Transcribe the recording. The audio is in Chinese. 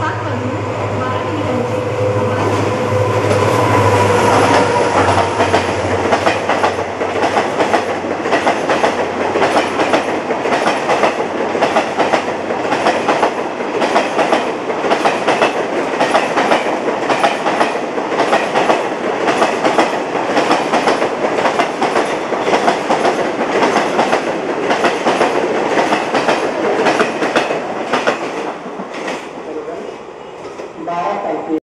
Sát 毕 đó phải